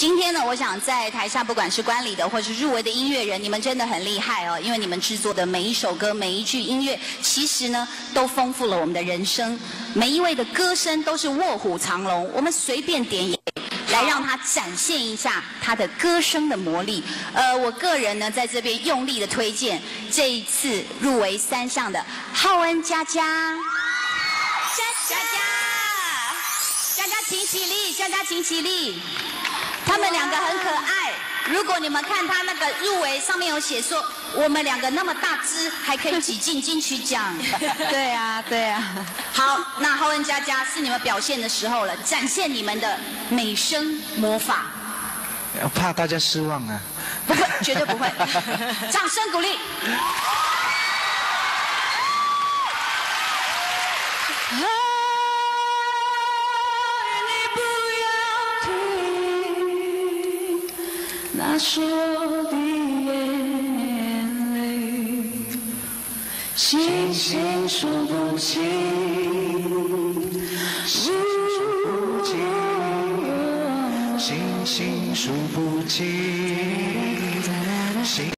今天呢，我想在台下，不管是观礼的或是入围的音乐人，你们真的很厉害哦，因为你们制作的每一首歌、每一句音乐，其实呢，都丰富了我们的人生。每一位的歌声都是卧虎藏龙，我们随便点也来让他展现一下他的歌声的魔力。呃，我个人呢，在这边用力的推荐这一次入围三项的浩恩佳佳，佳佳，佳佳请起立，佳佳请起立。他们两个很可爱。如果你们看他那个入围上面有写说，我们两个那么大只，还可以挤进金曲奖。对啊，对啊。好，那浩恩佳佳是你们表现的时候了，展现你们的美声魔法。怕大家失望啊？不会，绝对不会。掌声鼓励。那说的眼泪，星星数不清，数不清，星星数不清，星。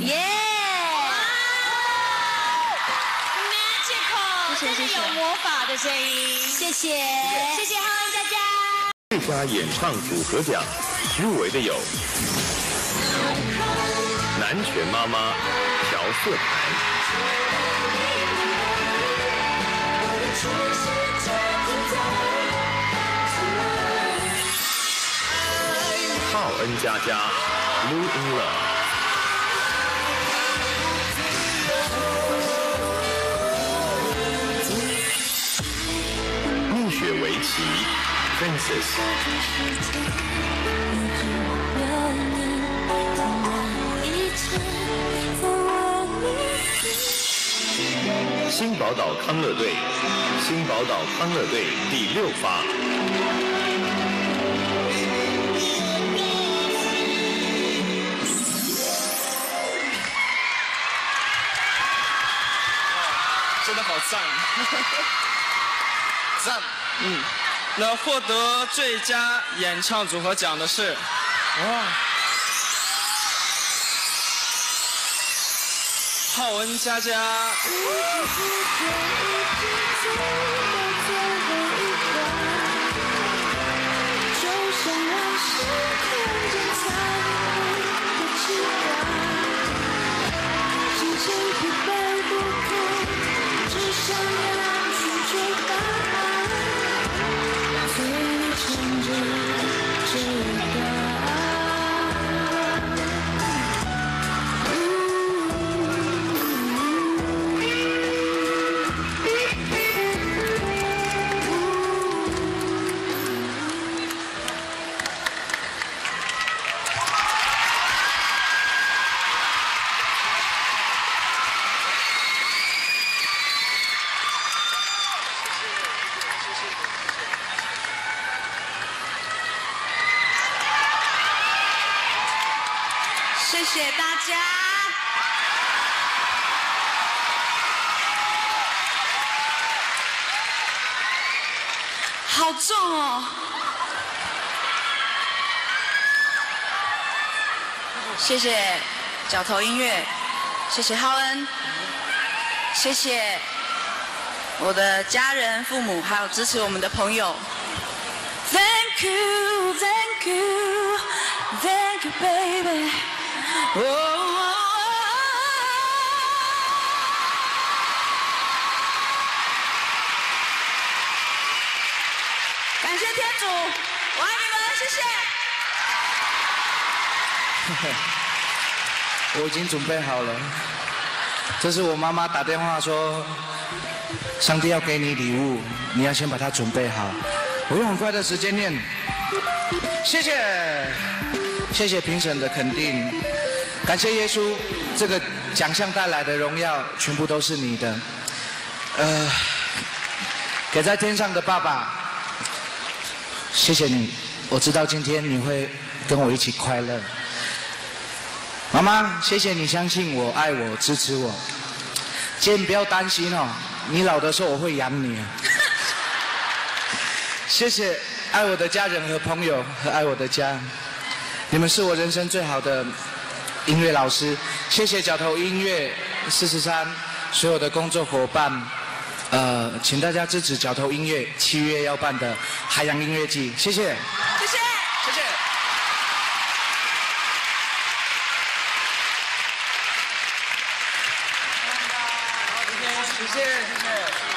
耶！Magical，真是有魔法的声音。谢谢，谢谢浩恩佳佳。演唱组合奖入围的有南拳妈妈调色盘、浩恩佳佳 Blue in Love。新宝岛康乐队，新宝岛康乐队第六发。真的好赞，赞，嗯。那获得最佳演唱组合奖的是，哇，浩恩佳佳。谢谢大家。好重哦！谢谢角头音乐，谢谢浩恩，谢谢我的家人、父母，还有支持我们的朋友。Thank you, thank you, thank you, baby. 感谢天主，我爱你们，谢谢。我已经准备好了，这是我妈妈打电话说，上帝要给你礼物，你要先把它准备好。我用很快的时间念，谢谢，谢谢评审的肯定，感谢耶稣，这个奖项带来的荣耀全部都是你的。呃，给在天上的爸爸，谢谢你，我知道今天你会跟我一起快乐。妈妈，谢谢你相信我、爱我、支持我。姐，你不要担心哦，你老的时候我会养你。谢谢爱我的家人和朋友和爱我的家，你们是我人生最好的音乐老师。谢谢角头音乐四十三所有的工作伙伴，呃，请大家支持角头音乐七月要办的海洋音乐季，谢谢。谢谢。谢谢。谢谢谢谢。